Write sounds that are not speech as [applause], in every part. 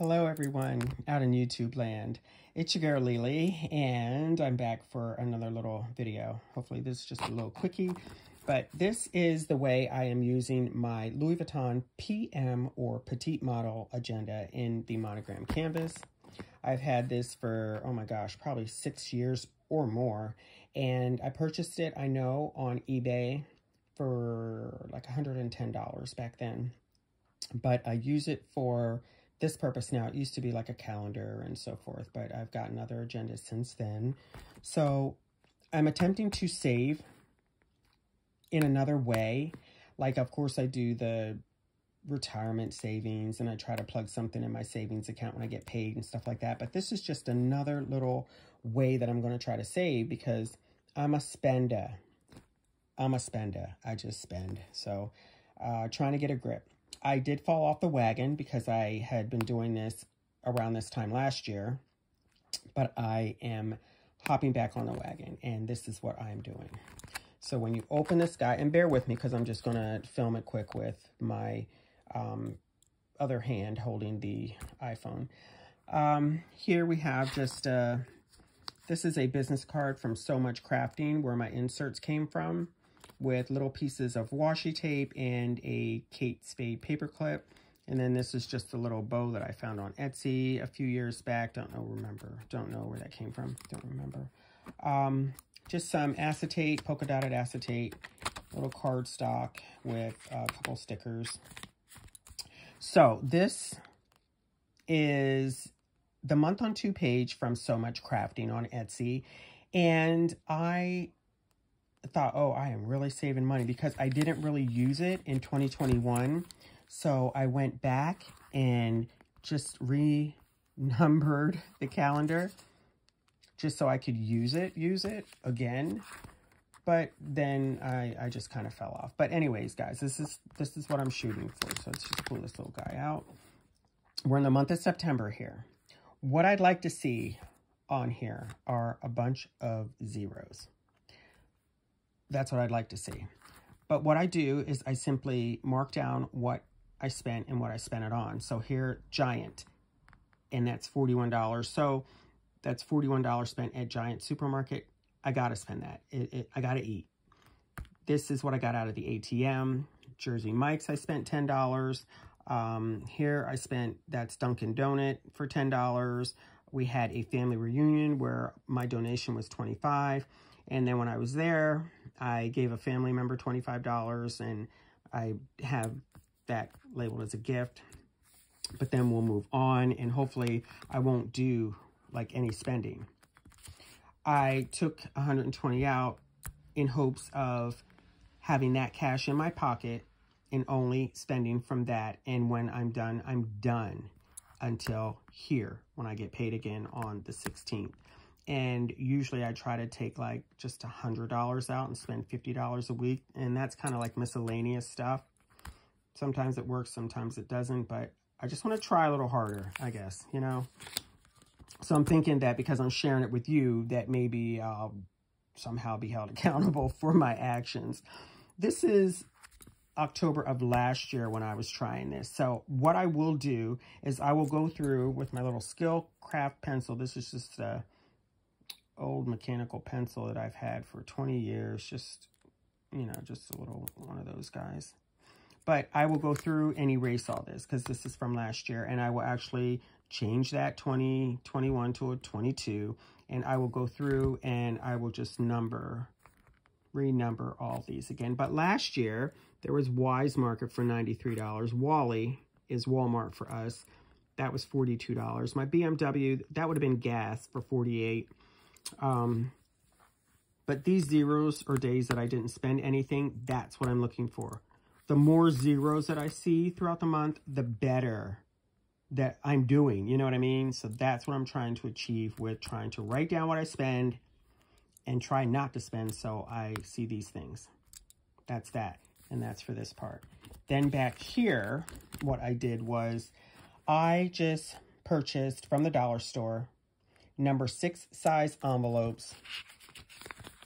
Hello everyone out in YouTube land. It's your girl Lily and I'm back for another little video. Hopefully this is just a little quickie, but this is the way I am using my Louis Vuitton PM or Petite Model agenda in the monogram canvas. I've had this for, oh my gosh, probably six years or more. And I purchased it, I know, on eBay for like $110 back then. But I use it for this purpose now. It used to be like a calendar and so forth, but I've gotten other agendas since then. So I'm attempting to save in another way. Like, of course, I do the retirement savings and I try to plug something in my savings account when I get paid and stuff like that. But this is just another little way that I'm going to try to save because I'm a spender. I'm a spender. I just spend. So uh, trying to get a grip. I did fall off the wagon because I had been doing this around this time last year, but I am hopping back on the wagon, and this is what I'm doing. So when you open this guy, and bear with me because I'm just going to film it quick with my um, other hand holding the iPhone. Um, here we have just, uh, this is a business card from Sew Much Crafting where my inserts came from with little pieces of washi tape and a Kate Spade paper clip. And then this is just a little bow that I found on Etsy a few years back. Don't know, remember. Don't know where that came from. Don't remember. Um, just some acetate, polka dotted acetate, little cardstock with a couple stickers. So this is the month on two page from Sew Much Crafting on Etsy. And I thought, oh, I am really saving money because I didn't really use it in 2021. So I went back and just renumbered [laughs] the calendar just so I could use it, use it again. But then I, I just kind of fell off. But anyways, guys, this is this is what I'm shooting for. So let's just pull this little guy out. We're in the month of September here. What I'd like to see on here are a bunch of zeros. That's what I'd like to see. But what I do is I simply mark down what I spent and what I spent it on. So here, Giant, and that's $41. So that's $41 spent at Giant Supermarket. I got to spend that. It, it, I got to eat. This is what I got out of the ATM. Jersey Mike's, I spent $10. Um, here I spent, that's Dunkin' Donut for $10. We had a family reunion where my donation was 25 and then when I was there, I gave a family member $25 and I have that labeled as a gift. But then we'll move on and hopefully I won't do like any spending. I took 120 out in hopes of having that cash in my pocket and only spending from that. And when I'm done, I'm done until here when I get paid again on the 16th. And usually I try to take like just a $100 out and spend $50 a week. And that's kind of like miscellaneous stuff. Sometimes it works, sometimes it doesn't. But I just want to try a little harder, I guess, you know. So I'm thinking that because I'm sharing it with you, that maybe I'll somehow be held [laughs] accountable for my actions. This is October of last year when I was trying this. So what I will do is I will go through with my little skill craft pencil. This is just a old mechanical pencil that I've had for 20 years. Just, you know, just a little one of those guys. But I will go through and erase all this because this is from last year. And I will actually change that 2021 to a 22. And I will go through and I will just number, renumber all these again. But last year, there was Weis Market for $93. Wally is Walmart for us. That was $42. My BMW, that would have been gas for 48 um, but these zeros or days that I didn't spend anything, that's what I'm looking for. The more zeros that I see throughout the month, the better that I'm doing. You know what I mean? So that's what I'm trying to achieve with trying to write down what I spend and try not to spend so I see these things. That's that. And that's for this part. Then back here, what I did was I just purchased from the dollar store number six size envelopes.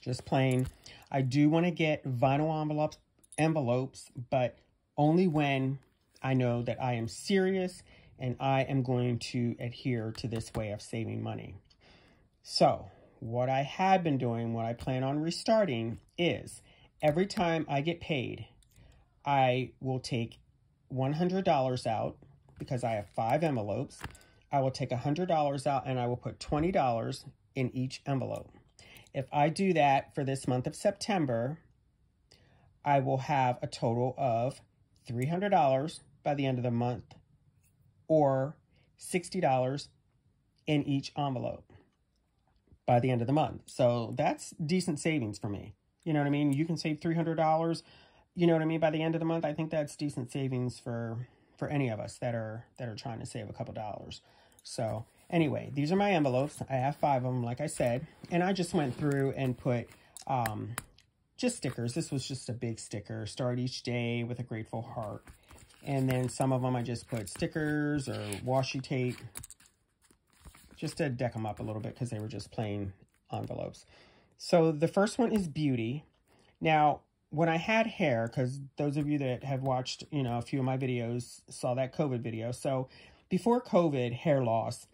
Just plain. I do want to get vinyl envelopes, envelopes, but only when I know that I am serious and I am going to adhere to this way of saving money. So what I have been doing, what I plan on restarting is every time I get paid, I will take $100 out because I have five envelopes. I will take $100 out and I will put $20 in each envelope. If I do that for this month of September, I will have a total of $300 by the end of the month or $60 in each envelope by the end of the month. So that's decent savings for me. You know what I mean? You can save $300, you know what I mean, by the end of the month. I think that's decent savings for for any of us that are that are trying to save a couple dollars. So, anyway, these are my envelopes. I have five of them, like I said, and I just went through and put um just stickers. This was just a big sticker. Start each day with a grateful heart. And then some of them I just put stickers or washi tape just to deck them up a little bit because they were just plain envelopes. So the first one is beauty. Now, when I had hair, because those of you that have watched, you know, a few of my videos saw that COVID video. So before COVID, hair loss,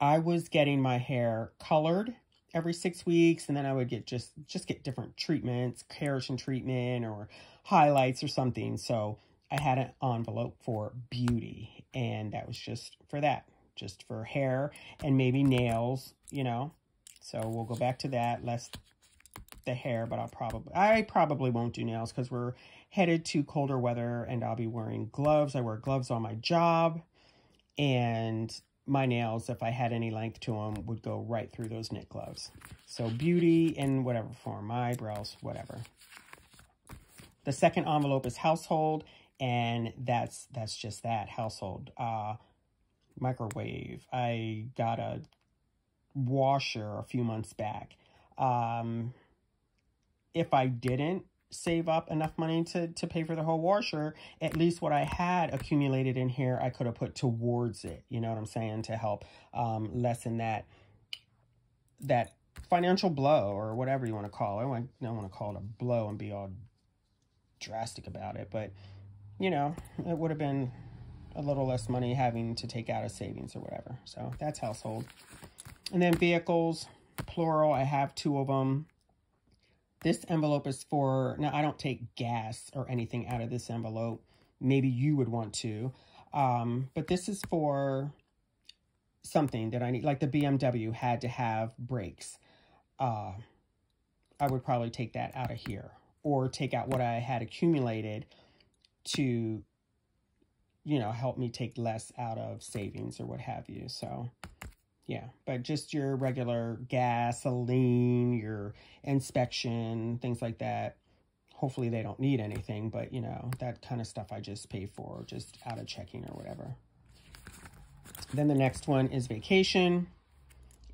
I was getting my hair colored every six weeks and then I would get just just get different treatments, keratin treatment or highlights or something. So I had an envelope for beauty and that was just for that, just for hair and maybe nails, you know. So we'll go back to that, less the hair, but I'll probably I probably won't do nails because we're headed to colder weather and I'll be wearing gloves. I wear gloves on my job and my nails, if I had any length to them, would go right through those knit gloves. So beauty in whatever form, eyebrows, whatever. The second envelope is household, and that's that's just that, household. Uh, microwave. I got a washer a few months back. Um, if I didn't, save up enough money to, to pay for the whole washer, at least what I had accumulated in here, I could have put towards it. You know what I'm saying? To help um, lessen that, that financial blow or whatever you want to call it. I don't want to call it a blow and be all drastic about it, but you know, it would have been a little less money having to take out of savings or whatever. So that's household. And then vehicles, plural, I have two of them. This envelope is for, now I don't take gas or anything out of this envelope. Maybe you would want to. Um, but this is for something that I need, like the BMW had to have brakes. Uh, I would probably take that out of here or take out what I had accumulated to, you know, help me take less out of savings or what have you. So yeah, but just your regular gasoline, your inspection, things like that. Hopefully they don't need anything, but you know, that kind of stuff I just pay for just out of checking or whatever. Then the next one is vacation.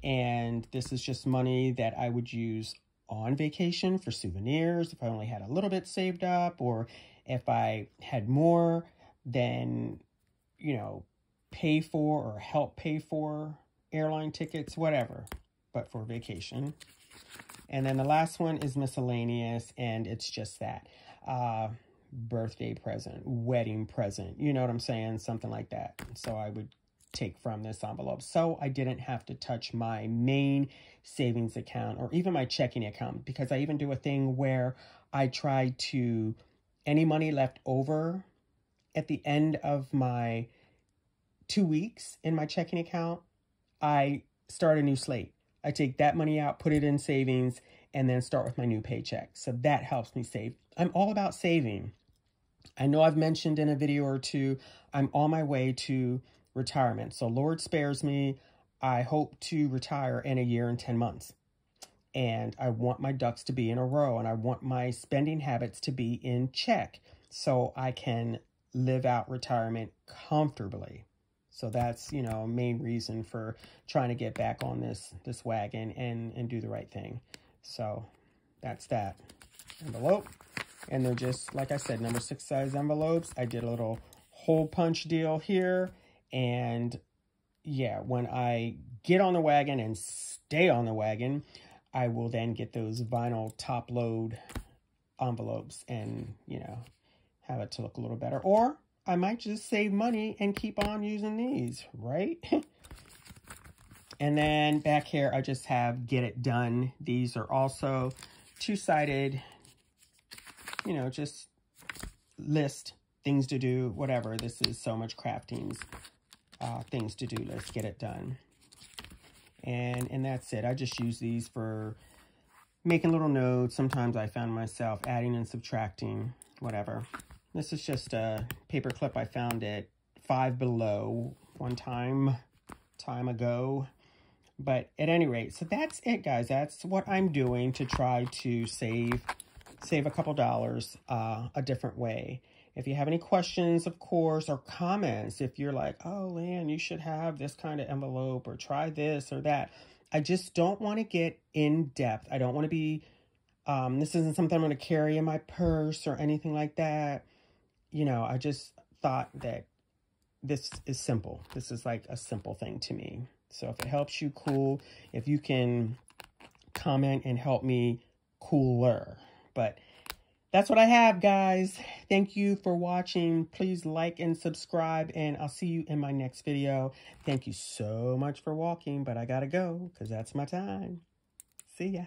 And this is just money that I would use on vacation for souvenirs if I only had a little bit saved up or if I had more, then, you know, pay for or help pay for airline tickets, whatever, but for vacation. And then the last one is miscellaneous, and it's just that. Uh, birthday present, wedding present, you know what I'm saying? Something like that. So I would take from this envelope. So I didn't have to touch my main savings account or even my checking account because I even do a thing where I try to, any money left over at the end of my two weeks in my checking account, I start a new slate. I take that money out, put it in savings, and then start with my new paycheck. So that helps me save. I'm all about saving. I know I've mentioned in a video or two, I'm on my way to retirement. So Lord spares me. I hope to retire in a year and 10 months. And I want my ducks to be in a row and I want my spending habits to be in check so I can live out retirement comfortably. So that's, you know, main reason for trying to get back on this this wagon and, and do the right thing. So that's that envelope. And they're just, like I said, number six size envelopes. I did a little hole punch deal here. And yeah, when I get on the wagon and stay on the wagon, I will then get those vinyl top load envelopes and, you know, have it to look a little better. Or I might just save money and keep on using these, right? [laughs] and then back here, I just have Get It Done. These are also two-sided, you know, just list things to do, whatever. This is Sew Much Craftings, uh, things to do list, get it done. And, and that's it. I just use these for making little notes. Sometimes I found myself adding and subtracting, whatever. This is just a paper clip I found at Five Below one time, time ago. But at any rate, so that's it, guys. That's what I'm doing to try to save save a couple dollars uh, a different way. If you have any questions, of course, or comments, if you're like, oh, Lan, you should have this kind of envelope or try this or that. I just don't want to get in depth. I don't want to be, um, this isn't something I'm going to carry in my purse or anything like that. You know, I just thought that this is simple. This is like a simple thing to me. So if it helps you, cool. If you can comment and help me, cooler. But that's what I have, guys. Thank you for watching. Please like and subscribe, and I'll see you in my next video. Thank you so much for walking, but I gotta go because that's my time. See ya.